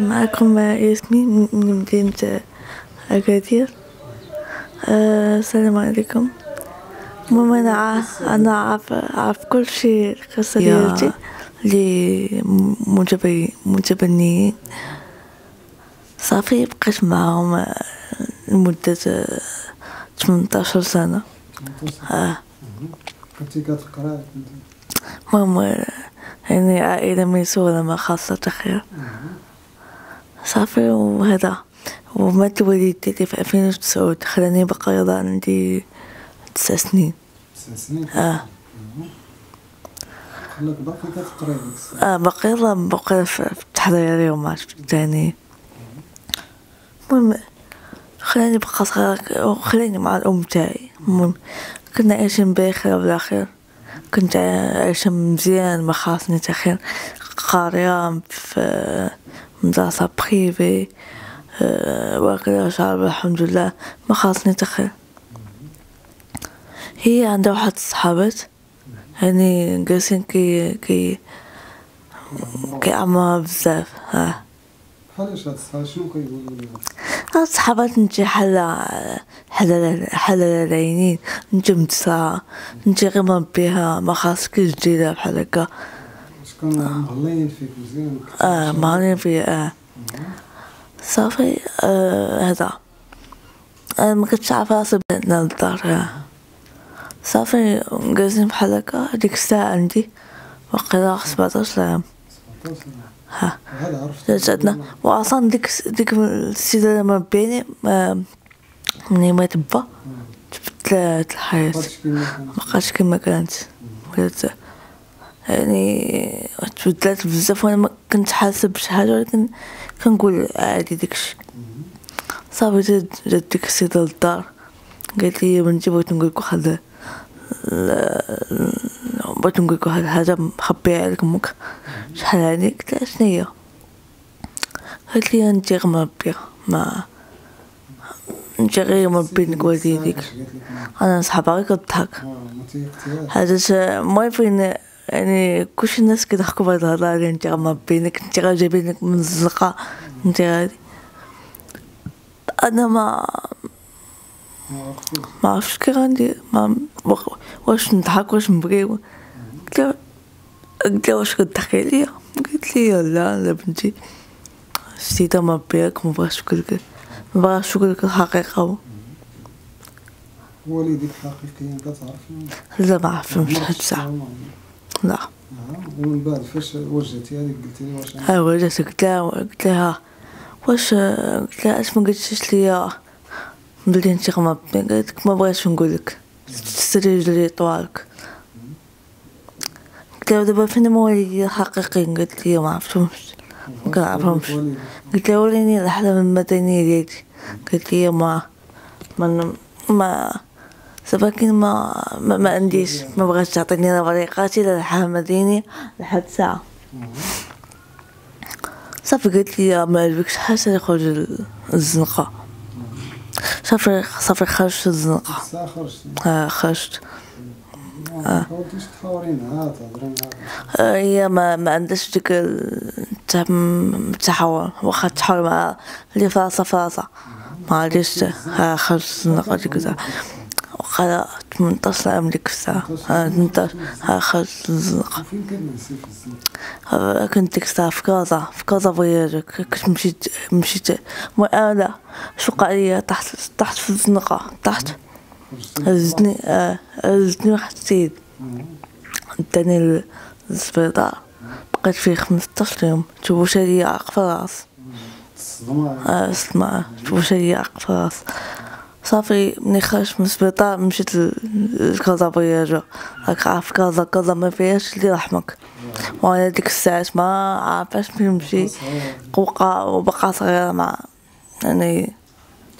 معكم ياسمين من مدينة أكادير. آه، السلام عليكم. المهم أنا أنا عارف عارف كل شيء القصة ديالتي اللي متبني متبنيين صافي بقيت معاهم آه، لمدة تمنتاشر سنة. أه. كنتي كتقرا المهم يعني عائلة ميسورة ما خاصة خير صافي وهذا. ومات الوالد ديالي في ألفين وتسعود خلاني بقى يضع عندي تسع سنين. تسع سنين؟ آه. خلاك باقي كتقرا آه باقي يلا باقي في التحضيري وما عرفتش تاني المهم خلاني بقى صغير وخلاني مع الأم تاعي. المهم كنا عايشين بخير ولا خير كنت عايشة مزيان ما خاصني تا خير قارية في مدرسة privée واكلة وشاربة الحمد لله. ما خاصني تا خير هي عندها واحد الصحابات يعني جالسين كي كي كيعمرها بزاف. آه بحالاش هاد الصحاب شنو كيقولوا هاد الصحابات انت حلا حلا حلا العينين. انت مدسعة انت غير مربيها ما خاصكش ديرها بحال هكا. كانوا فيك مزيان آه فيها آه. صافي آه هذا. أنا ما كنتش عارفة راسي بنا للدار آه. صافي جالسين بحال هكا هاديك الساعة عندي. وقيلا سبعتاش عام 17 ها. جاتنا. واصلا ديك ديك السيدة اللي مربياني آه، مني مات با تبدلات الحياة. هادشي كيما كان مبقاتش كما كانت. ولات يعني تبدلات بزاف وأنا ما كنت حاسة بشي حاجة ولكن كنقول عادي داكشي. صافي جات جات ديك السيدة للدار. قالت لي بنتي بغيت نقولك واحد ال- بغيت نقولك واحد الحاجة مخبيها عليك أمك شحال هادي؟ قلت لها شناهي قالت لي أنت غير مربية ما أنت غير قالت لك ما- أنا نصحابها غير كضحك. حاجات المهم فين يعني كلشي الناس كيضحكوا بهاد الهضرة اللي انت مربينك انت غير جايبينك من الزنقه انت غادي. أنا ما ما ما عرفتش كي غندير ما واش نضحك واش نبكي قلت لها قلت لها واش كضحكي عليا؟ قالت لي لا لا بنتي. السيدة مربياك مبغاش تقولك مبغاش تقولك الحقيقة. والديك حقيقيا كتعرفي لا ما عرفتش حتى ساعة لا آه، ومن بعد فاش وجهتي هذيك قلتي لي واش ها وجهت قلت لها قلت لها واش قلت لها اش ما قلتيش ليا؟ بلي انت غمض قالت لك ما بغيتش نقولك تستري رجلي طوالك. قلت لها دابا فين مواليدي الحقيقيين قالت لي ما عرفتهمش. ما كنعرفهمش. قلت لها وريني الأحلام المدنية ديالتي قالت لي ما ما ما سباكين ما ما, ما عنديش. ما بغاتش تعطيني لا الحالة المدنية لحد ساعة. صافي قالت لي ما عجبكش حاجة يخرج ال- الزنقة. صافي صافي خرجت خرجتي آه خرجت. آه، هي ما ما عندهاش ديك ال- تاع م- التحول واخا تحول مع اللي في راسها ما عادش ها خرجت الزنقة ديك وقال 18 عام ديك الساعة. ها 18 ها خرجت الزنقة آه، كنت ديك الساعة في كازا في كازا فواياج كنت مشيت مشيت. مو أنا شو وقع ليا تحت تحت في الزنقة. تحت خرجتي هزتني آه، هزتني واحد السيد. داني للسبيطار. بقيت فيه خمسطاش يوم تبوش عليا عق في راس الصدمة آه، اسمع تبوش عليا عق في راس صافي ملي خرجت من السبيطار مشيت لكازا voyageurs راك عارف كازا كازا ما فيهاش اللي يرحمك. وأنا ديك الساعات ما عارفاش فين نمشي قوقا وبقى صغيرة مع يعني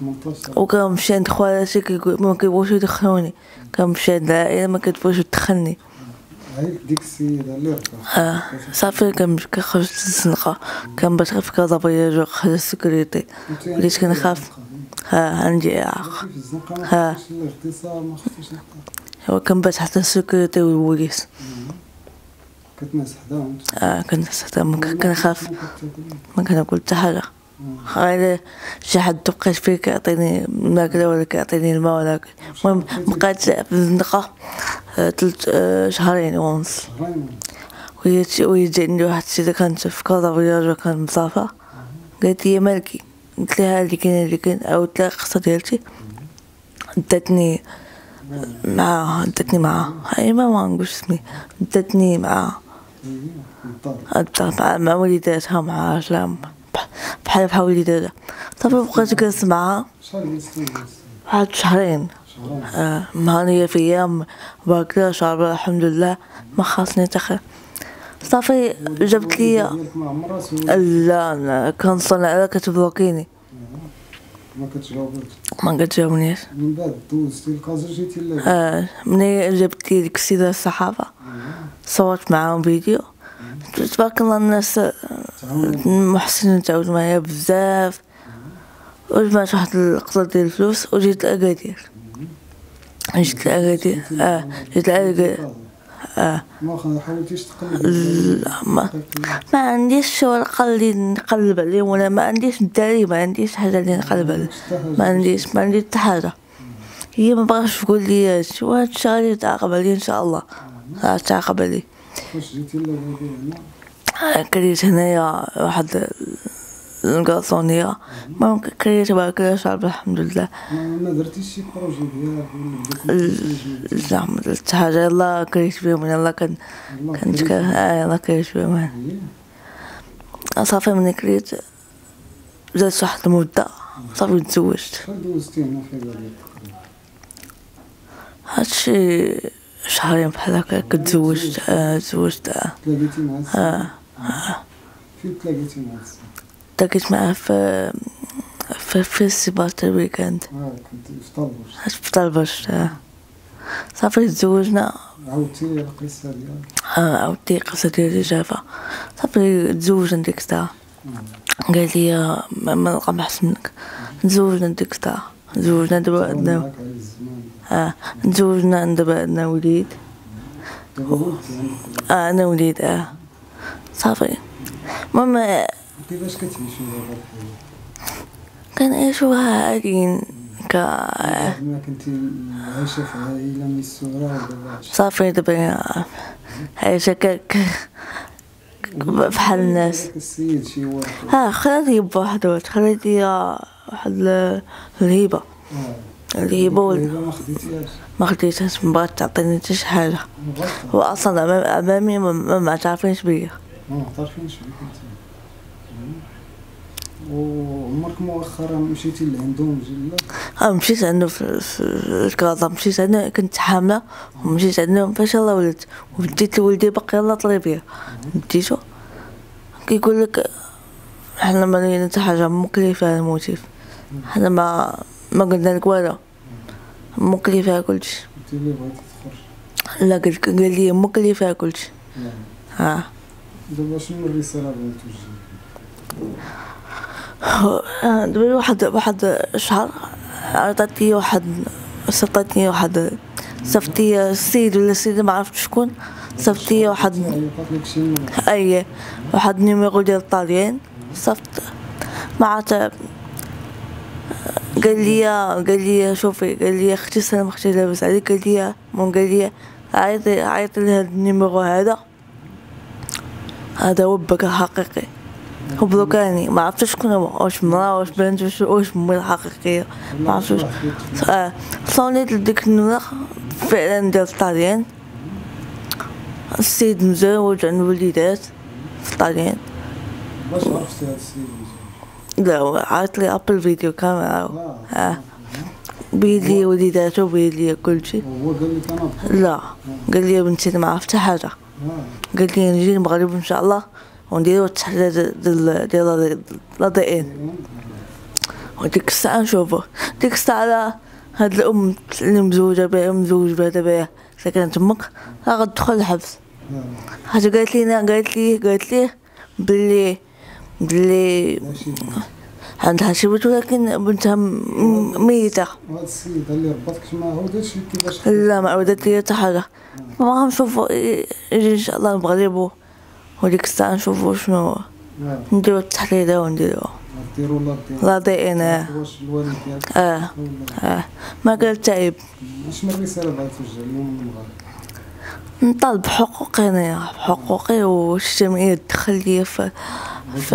18 وكنمشي عند خوالاتي كيقول- ما كيبغوش يدخلوني. كنمشي عند العائلة ما كتبغيش تدخلني. ديك السيدة اللي آه. صافي كنمشي كنخرج للزنقة. كنبات غير في كازا voyageurs خرج ال sécurité وليت كنخاف. ها عندي ما ها. هو كنبات حتى السيكوريتي والبوليس كتناس حداهم آه كنت استخدم كنخاف ما كنقول حتى حاجة. غير شي حد تبقيت فيه كيعطيني الماكلة ولا كيعطيني الماء ولا المهم بقيت في الزنقة. آه، تلت آه، شهرين ونص. ويجي عندي واحد السيدة كانت في كازا فياج وكان مسافرة قالت لي مالكي. قلت لها اللي كاين اللي كاين عاودت لها القصة ديالتي. داتني معاها داتني معاها هاي ما ما نقولش اسمي. داتني معاها مع مع وليداتها مع راجلها بح- بحال بحال وليداتها صافي بقيت جالس معاها؟ واحد شهرين آه مهنية فيا باكلة شاربة الحمد لله. ما خاصني تخير صافي جابت لي لا لا كنصنع على كتبلوكيني ما ما كتجاوبنيش. من بعد دوزتي لكازا جيتي ل آه مني جابت لي ديك السيدة الصحافة. صورت معاهم فيديو. تبارك الله الناس محسنين تعاودوا معايا بزاف. وجمعت واحد القطر ديال الفلوس وجيت لأكادير. جيت لأكادير آه جيت لأكادير. آه ما ما ما عنديش ورقة اللي نقلب عليهم ولا ما عنديش الدراري ما عنديش حاجة اللي نقلب عليهم ما عنديش ما عندي حتى حاجة. هي ما بغاش تقول لي شو هاد الشهر اللي تعاقب عليه إن شاء الله. راه تعاقب عليه. هنا كريت هنايا واحد الكاصونية المهم كريت باكلة شرب الحمد لله. ما ما درتيش شي بروجي ديالك؟ لا ما درت حاجة. يلا كريت بيهم. يلا كان كنت آه يلا كريت بيهم. هي. صافي ملي كريت. جات واحد المدة. صافي تزوجت. شحال دوزتي هنا في أكادير هادشي شهرين بحال هكا تزوجت. آه تزوجت آه. تلاقيتي مع السيد. فين تلاقيتي مع السيد تلاقيت معاه في في festival تاع ال weekend آه كنت في طلبوش في طلبش آه. صافي تزوجنا. عاودتي القصة ديالك. آه عاودتي قصة ديال الإجابة صافي تزوجنا ديك الساعة. قال لي آه، ما ما نلقى محسن منك. تزوجنا ديك الساعة. تزوجنا دابا عندنا. آه تزوجنا دابا عندنا وليد. آه أنا وليد آه. صافي. المهم آه، كيفاش كتعيشوا دابا؟ كنعيشوها عاديين ك بعد ما كنتي عايشة في عائلة ميسورة ودابا صافي دابا عايشة ك ك- بحال الناس السيد شي واحد ها خلات لي بوحدو خلات لي واحد ال- الهبة آه الهبة وال- دابا ما خديتيهاش ما خديتهاش ما بغات تعطيني حتى شي حاجة مغلطة هو أصلا عمام- عمامي ما- تعرفينش بيا ما معترفينش بك انت وعمرك مؤخرا مشيتي لعندهم آه مشيت عنده في, في الكازا مشيت عنده كنت حاملة ومشيت عندهم. فاش الله ولدت؟ وبديت لولدي باقي يلا طلي بيا ديتو كيقول لك حنا ما لينا حتى حاجة مكلفة الموتيف. حنا ما ما قلنا لك والو. كلشي اللي بغيتي تخرج. لا قلت قال لي مكلفة كلشي يعني ها دابا شنو الرسالة بغيتي توجهي دابا واحد واحد الشهر عطاتني واحد صفطتني واحد صفتي السيد ولا السيدة ما عرفت شكون صفتي واحد أي واحد نيميرو ديال الطاليان صفت عرفت قال لي قال لي شوفي قال لي أختي سلام أختي لاباس عليك قال لي مون قال لي عيطي عيطي لهذا ال numéro هذا. هذا هو باك الحقيقي. هو بلوكاني ما عرفتش شكون هو واش مرا واش بنت واش واش مي الحقيقية ما عرفتش. آه صونيت لديك النمرة فعلا ديال الطاليان السيد مزوج عنده وليدات في الطاليان باش عرفتي هاد السيد لا عيط لي appel vidéo كاميرا آه. بيد لي وليداتو بيد لي كلشي. هو قال لك أنا بخير لا. قال لي بنتي ما عرفت حاجة. قال لي نجي المغرب إن شاء الله. ونديرو التحليل ديال ديال لا دي ان وديك الساعة نشوفو ديك الساعة هاد الأم اللي مزوجة بها مزوج بها ساكنة تمك راه غتدخل الحبس حاجة قالت لينا قالت لي قالت لي بلي بلي عندها شبت ولكن بنتها ميتة لا ما أودت لي حتى حاجة ما غنشوفو يجي إن شاء الله نغلبو وديك الساعة نشوفو شنو آه، نديرو التحليلة ونديرو ديرو لا دي ان آه آه آه ما قال تعب اش من رسالة بغيت توجه اليوم المغرب نطالب بحقوقي انايا بحقوقي والجمعية تدخل ليا في ف-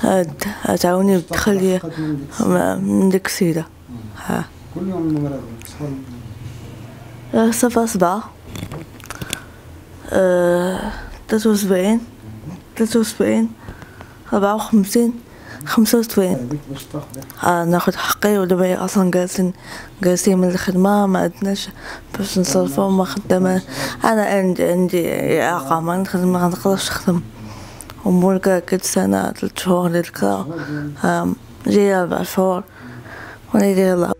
هاد تعاوني تدخل ليا من ديك السيدة ها كل يوم ديالك شحال صفر سبعة آه، تلاتة وسبعين تلاتة وسبعين أربعة وخمسين خمسة وسبعين آه ناخد حقي ودابا هي أصلا جالسين جالسين من الخدمة ما عندناش باش نصرفو ما خدامة. أنا عندي عندي إعاقة ما نخدم ما نقدرش نخدم. ومولكا كنت سنة تلت شهور ديال الكرا آم، جاية أربع شهور. وأنا دايرة